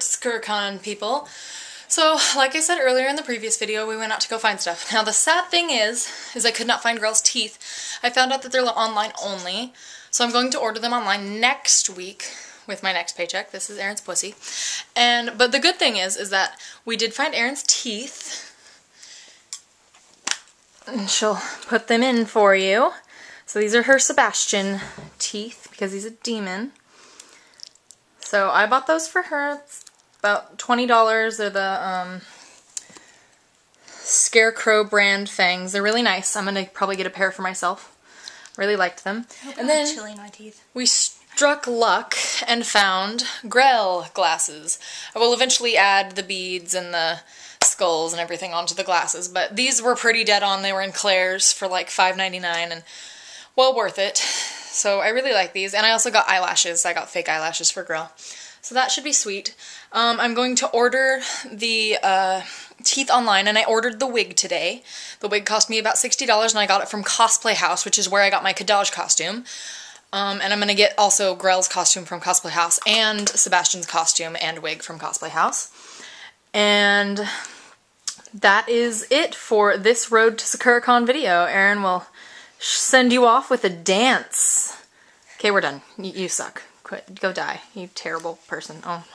To people. So, like I said earlier in the previous video, we went out to go find stuff. Now, the sad thing is, is I could not find Grell's teeth. I found out that they're online only, so I'm going to order them online next week with my next paycheck. This is Erin's pussy. And, but the good thing is, is that we did find Erin's teeth. And she'll put them in for you. So these are her Sebastian teeth, because he's a demon. So I bought those for her. About $20. They're the um, Scarecrow brand fangs. They're really nice. I'm going to probably get a pair for myself. Really liked them. and then chilling my teeth. we struck luck and found Grell glasses. I will eventually add the beads and the skulls and everything onto the glasses, but these were pretty dead on. They were in Claire's for like $5.99 and well worth it. So I really like these. And I also got eyelashes. I got fake eyelashes for Grell. So that should be sweet. Um, I'm going to order the uh, teeth online, and I ordered the wig today. The wig cost me about $60, and I got it from Cosplay House, which is where I got my Kadaj costume. Um, and I'm going to get also Grell's costume from Cosplay House, and Sebastian's costume and wig from Cosplay House. And that is it for this Road to SakuraCon video. Erin will send you off with a dance. Okay, we're done. You, you suck. Quit. Go die. You terrible person. Oh.